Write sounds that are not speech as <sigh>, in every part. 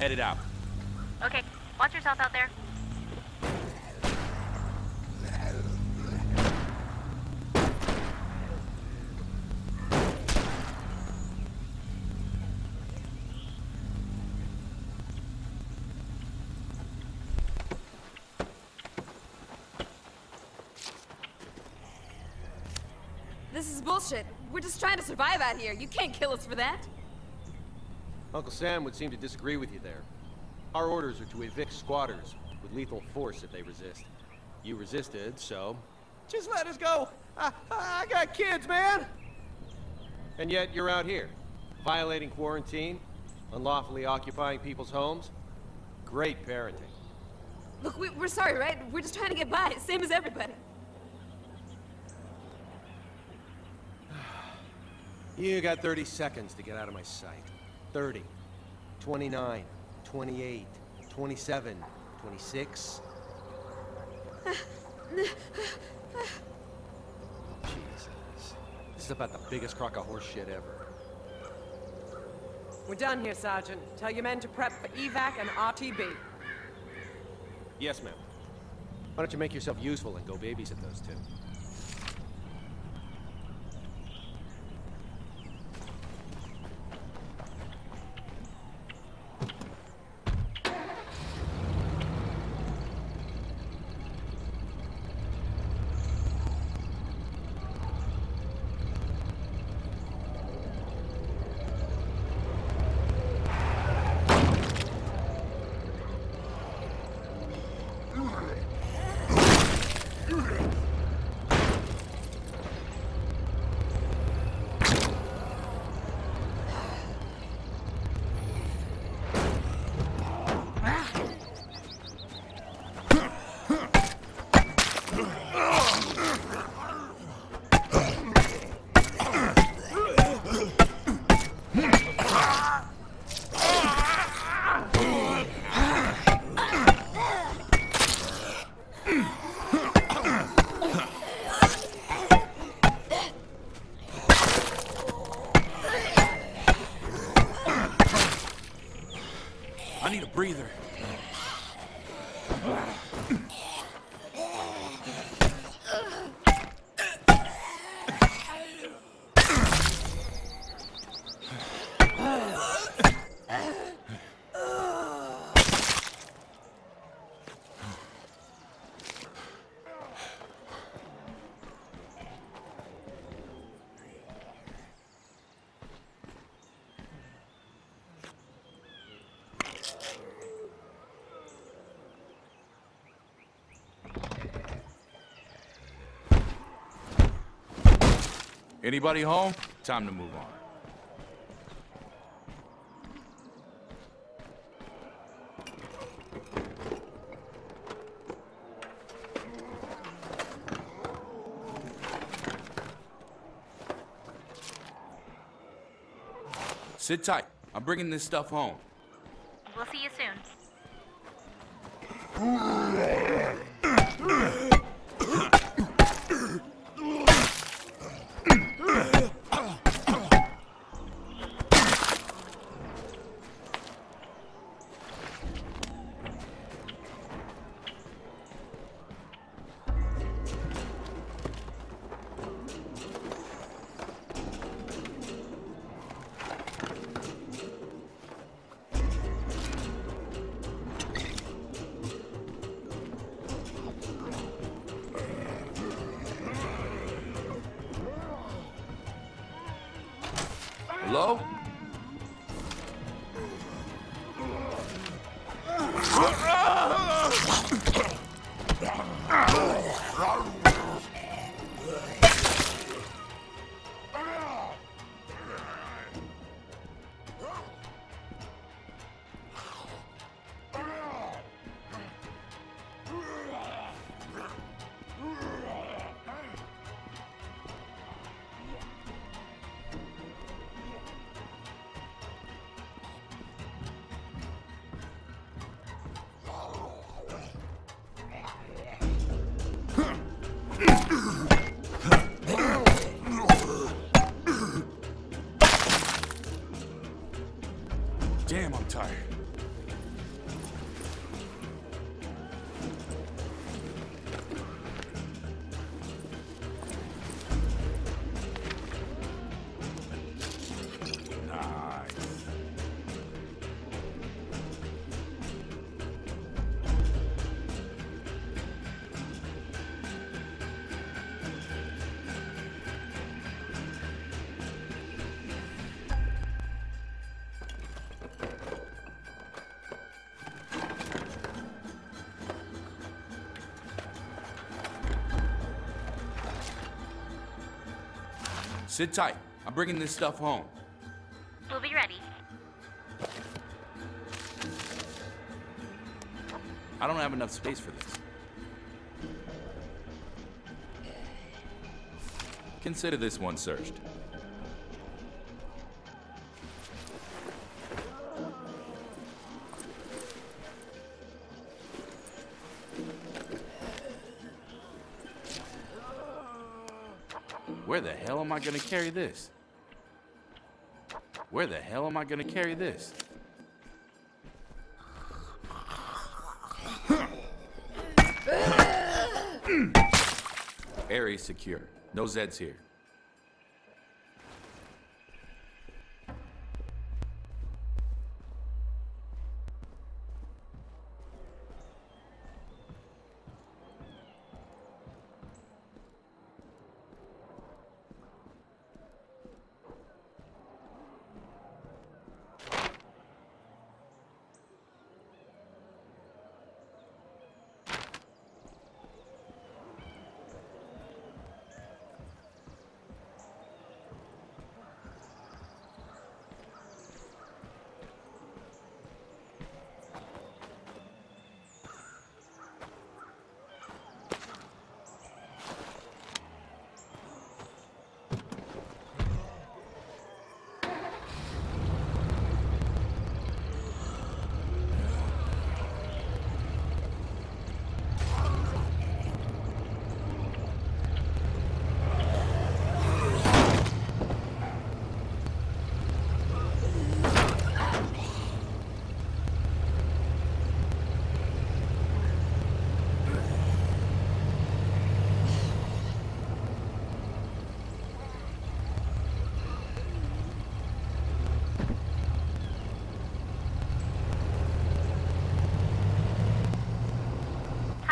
headed out. Okay, watch yourself out there. This is bullshit. We're just trying to survive out here. You can't kill us for that. Uncle Sam would seem to disagree with you there. Our orders are to evict squatters with lethal force if they resist. You resisted, so just let us go. I, I got kids, man. And yet you're out here, violating quarantine, unlawfully occupying people's homes. Great parenting. Look, we, we're sorry, right? We're just trying to get by, same as everybody. <sighs> You got 30 seconds to get out of my sight. 30, 29, 28, 27, 26. Jesus. This is about the biggest crock of horse shit ever. We're done here, Sergeant. Tell your men to prep for evac and RTB. Yes, ma'am. Why don't you make yourself useful and go babysit those two? Anybody home? Time to move on. Sit tight. I'm bringing this stuff home. We'll see you soon. <laughs> Hello? Sit tight. I'm bringing this stuff home. We'll be ready. I don't have enough space for this. Consider this one searched. Where the hell am I gonna carry this? Where the hell am I gonna carry this? Area secure. No Zeds here.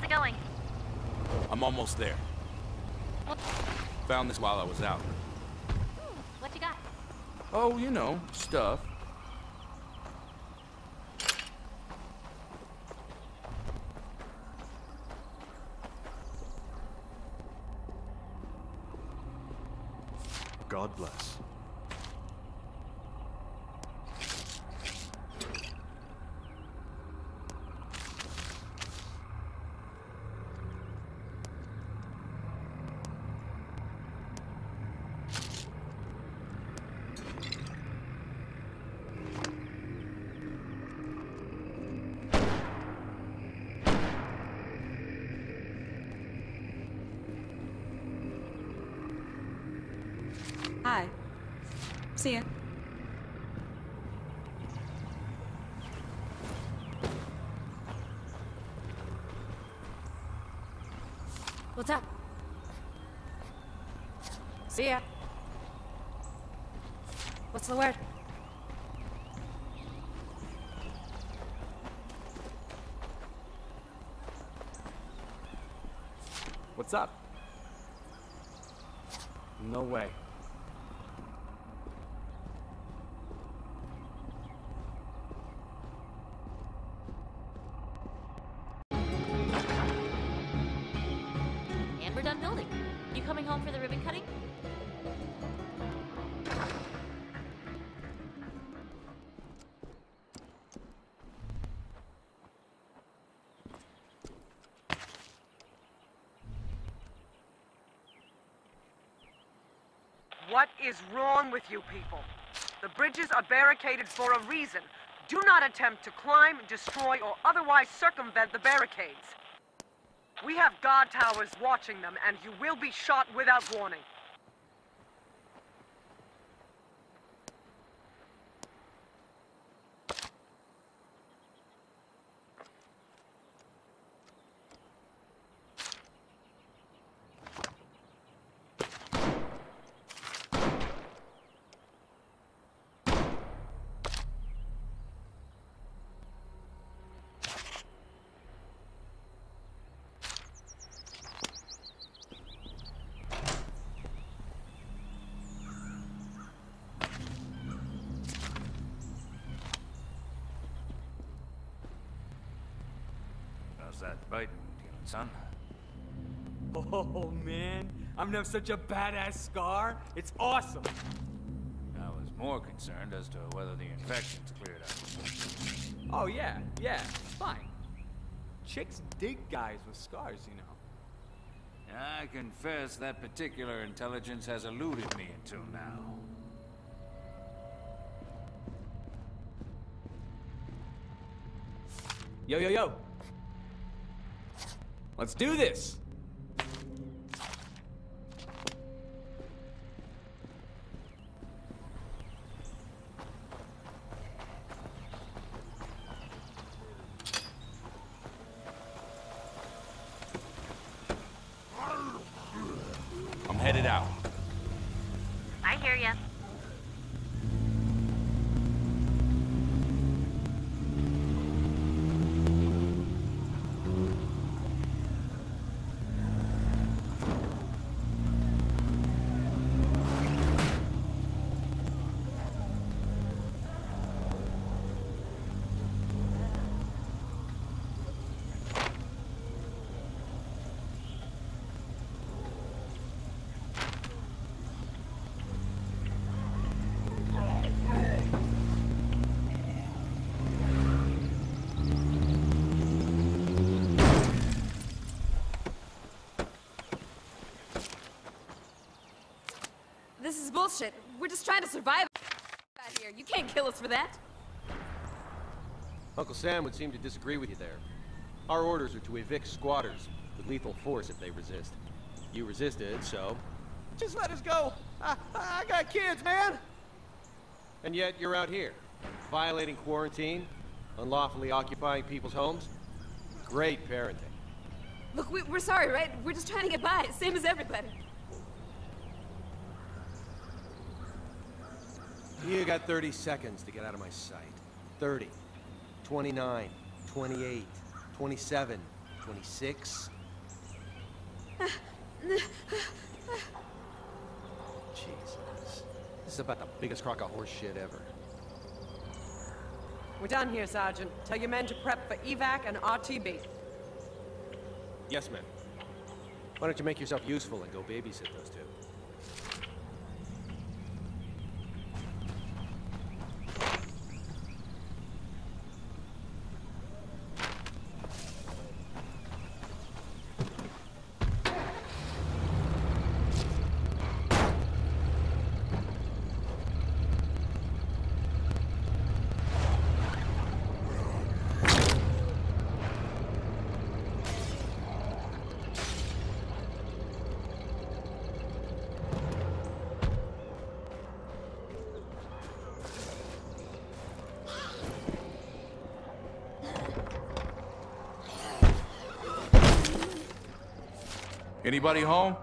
How's it going? I'm almost there. Found this while I was out. What you got? Oh, you know, stuff. God bless. Hi. See ya. What's up? See ya. What's the word? What's up? No way. What is wrong with you people? The bridges are barricaded for a reason. Do not attempt to climb, destroy, or otherwise circumvent the barricades. We have guard towers watching them, and you will be shot without warning. How's that biting, son? Oh man, I'm gonna have such a badass scar. It's awesome. I was more concerned as to whether the infection's cleared up. Oh yeah, yeah, it's fine. Chicks dig guys with scars, you know. I confess that particular intelligence has eluded me until now. Yo, yo, yo. Let's do this. I'm headed out. I hear ya. This is bullshit. We're just trying to survive out here. You can't kill us for that. Uncle Sam would seem to disagree with you there. Our orders are to evict squatters with lethal force if they resist. You resisted, so just let us go. I, I got kids, man. And yet you're out here, violating quarantine, unlawfully occupying people's homes. Great parenting. Look, we, we're sorry, right? We're just trying to get by, same as everybody. You got 30 seconds to get out of my sight. 30, 29, 28, 27, 26. Jesus. This is about the biggest crock of horse shit ever. We're done here, Sergeant. Tell your men to prep for evac and RTB. Yes, ma'am. Why don't you make yourself useful and go babysit those two? Anybody home?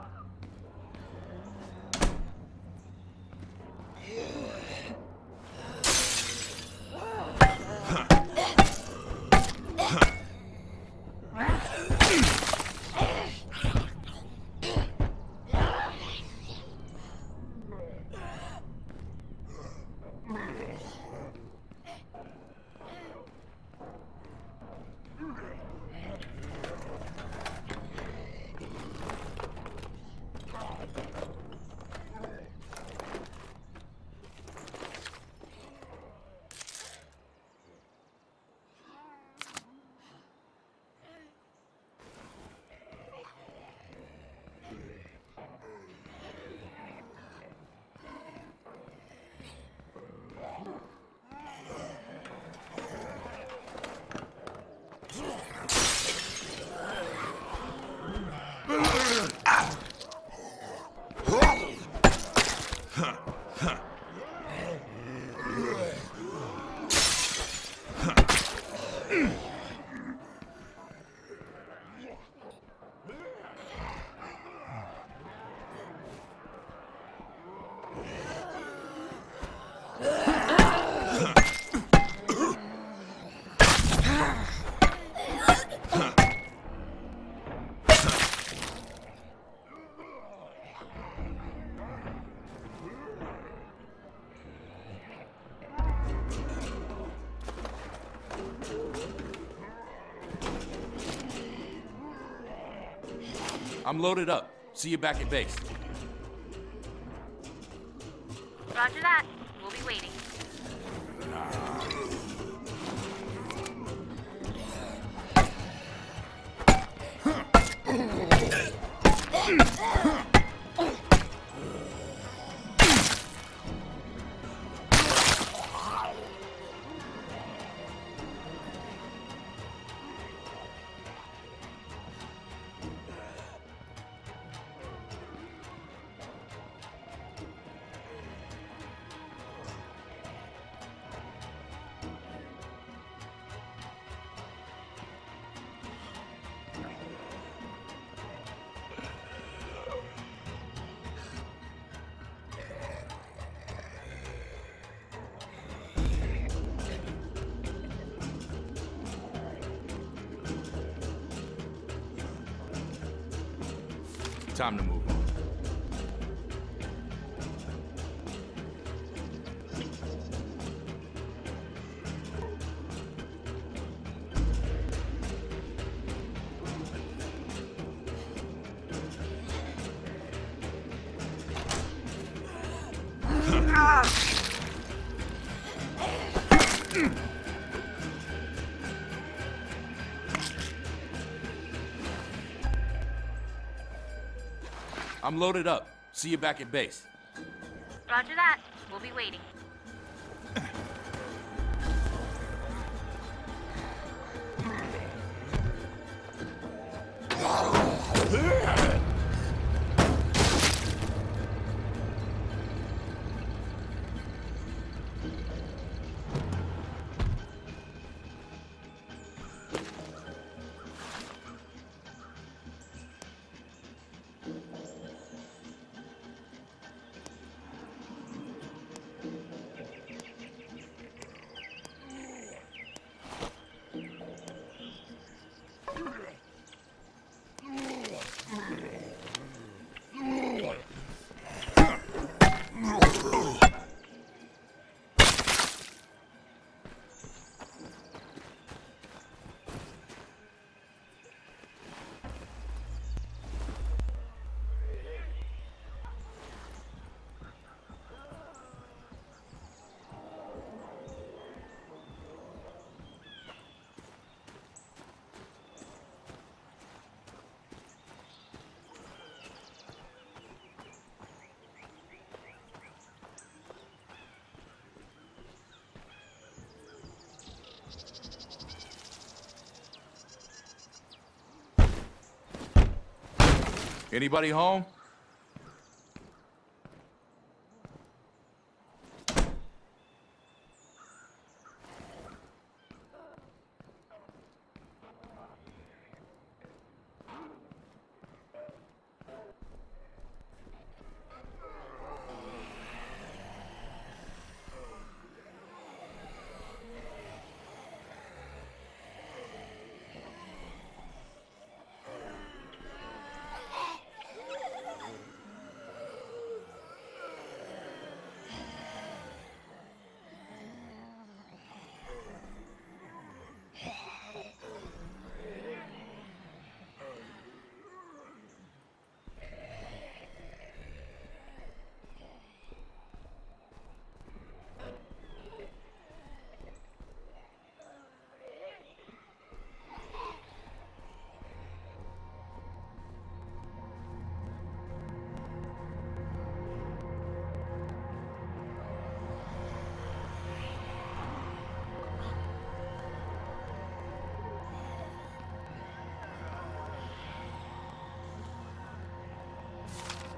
I'm loaded up. See you back at base. Roger that. Time to move I'm loaded up. See you back at base. Roger that. We'll be waiting. <laughs> Anybody home?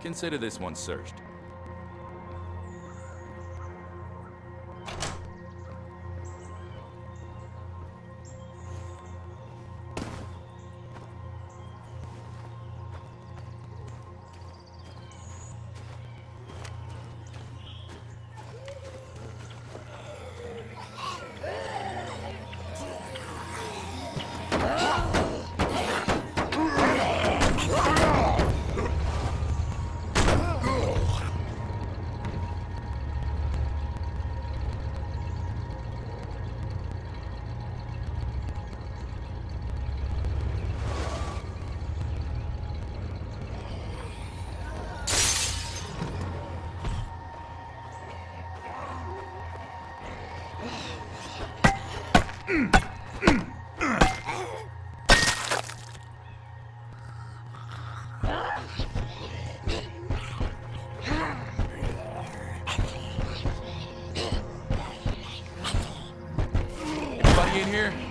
Consider this one searched. Here?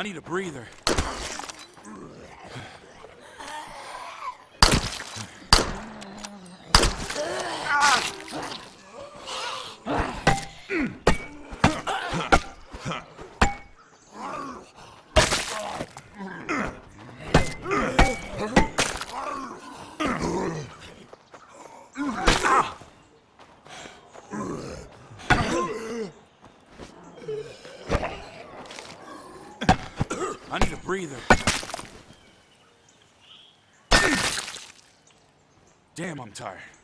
I need a breather. I need a breather. Damn, I'm tired.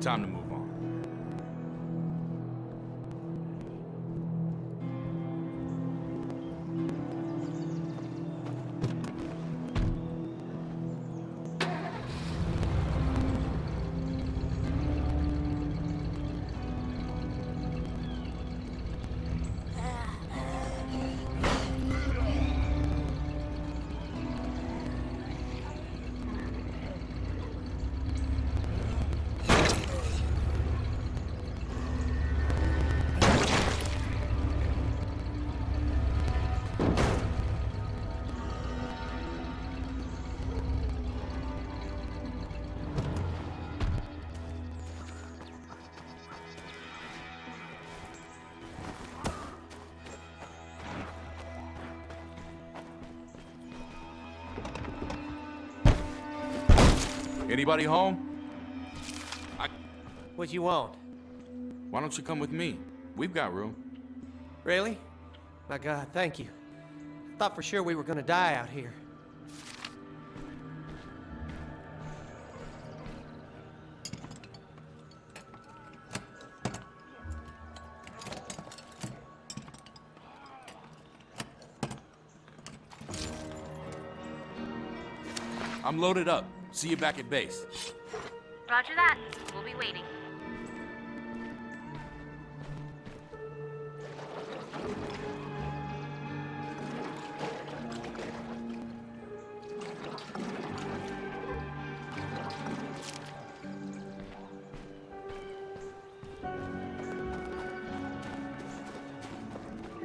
Time to move Anybody home? I... What you want? Why don't you come with me? We've got room. Really? My God, thank you. I Thought for sure we were gonna die out here. I'm loaded up. See you back at base. Roger that. We'll be waiting.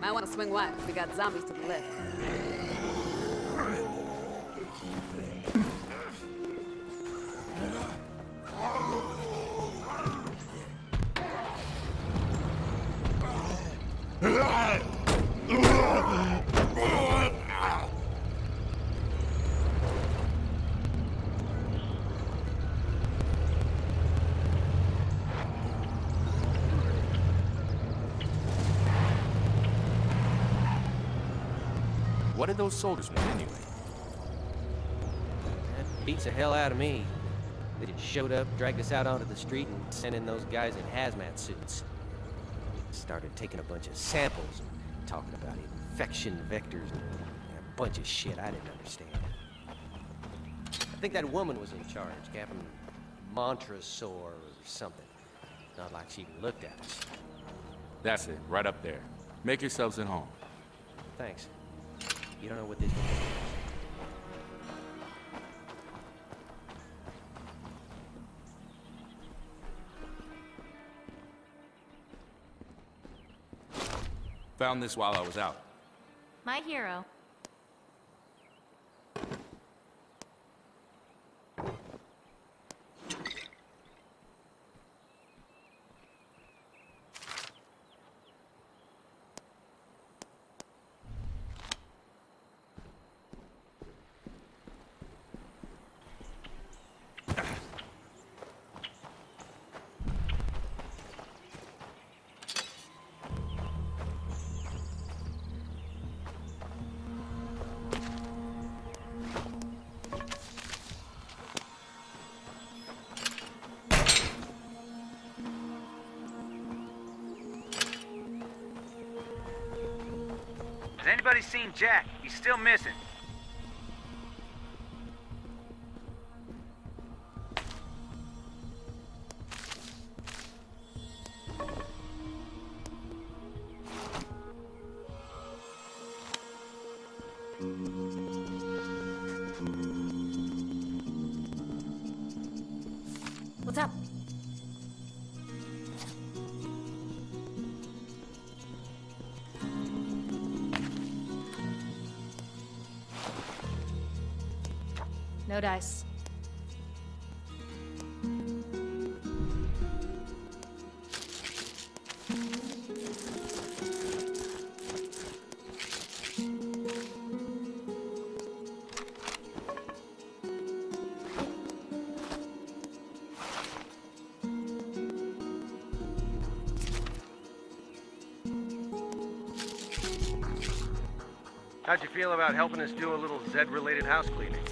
Might want to swing wide. We got zombies to the left. Did those soldiers want anyway? That beats the hell out of me. They just showed up, dragged us out onto the street, and sent in those guys in hazmat suits. Started taking a bunch of samples, and talking about infection vectors and a bunch of shit I didn't understand. I think that woman was in charge, Captain Montresor or something. Not like she even looked at us. That's it, right up there. Make yourselves at home. Thanks. You don't know what this is. Found this while I was out. My hero. Anybody seen Jack? He's still missing. Dice. How'd you feel about helping us do a little Zed-related house cleaning?